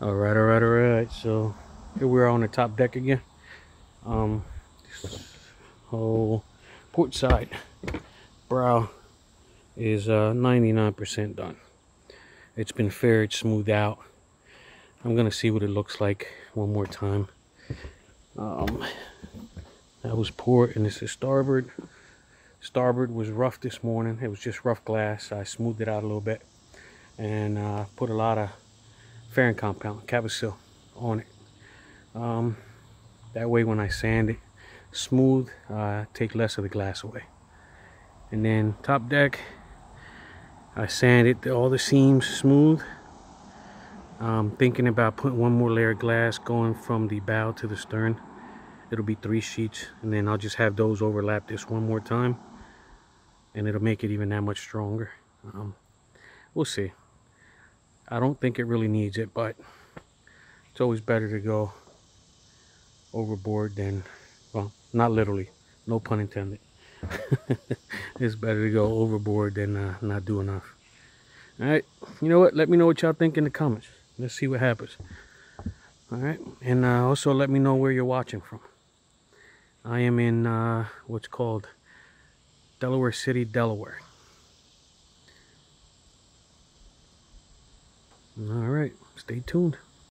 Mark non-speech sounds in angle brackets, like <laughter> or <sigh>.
All right, all right, all right. So here we are on the top deck again. Um, this whole port side brow is 99% uh, done. It's been faired, smoothed out. I'm gonna see what it looks like one more time. Um, that was port, and this is starboard. Starboard was rough this morning. It was just rough glass. I smoothed it out a little bit and uh, put a lot of fairing compound, Cabosil, on it. Um, that way when I sand it smooth, uh, take less of the glass away. And then top deck, I sanded all the seams smooth. I'm thinking about putting one more layer of glass going from the bow to the stern. It'll be three sheets and then I'll just have those overlap this one more time and it'll make it even that much stronger. Um, we'll see. I don't think it really needs it, but it's always better to go overboard than, well, not literally, no pun intended. <laughs> it's better to go overboard than uh, not do enough. All right, you know what? Let me know what y'all think in the comments. Let's see what happens. All right, and uh, also let me know where you're watching from. I am in uh, what's called Delaware City, Delaware. All right, stay tuned.